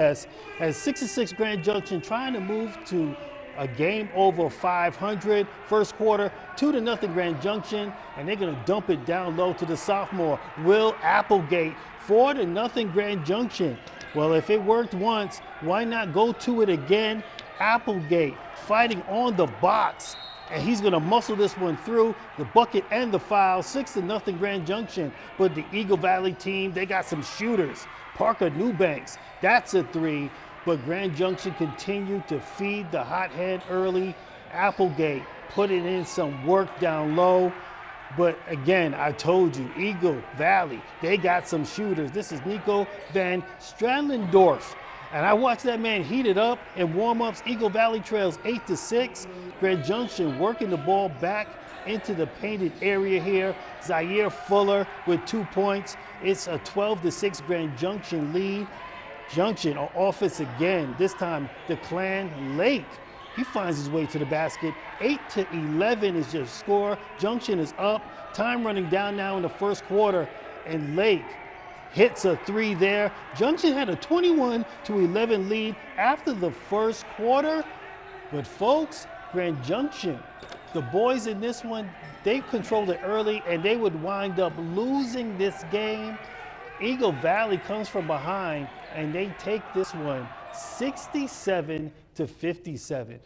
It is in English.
as 66 Grand Junction trying to move to a game over 500 first quarter, two to nothing Grand Junction, and they're going to dump it down low to the sophomore Will Applegate, four to nothing Grand Junction. Well, if it worked once, why not go to it again? Applegate fighting on the box, and he's going to muscle this one through the bucket and the foul. Six to nothing Grand Junction. But the Eagle Valley team, they got some shooters. Parker Newbanks, that's a three. But Grand Junction continued to feed the hothead early. Applegate putting in some work down low. But again, I told you, Eagle Valley, they got some shooters. This is Nico Van Strandendorf. And I watched that man heat it up in warm-ups. Eagle Valley trails eight to six. Grand Junction working the ball back into the painted area here. Zaire Fuller with two points. It's a 12 to six Grand Junction lead. Junction on offense again. This time Declan Lake. He finds his way to the basket. 8 to 11 is your score. Junction is up. Time running down now in the first quarter. And Lake hits a three there. Junction had a 21 to 11 lead after the first quarter. But folks, Grand Junction, the boys in this one, they controlled it early and they would wind up losing this game. Eagle Valley comes from behind and they take this one 67 to 57.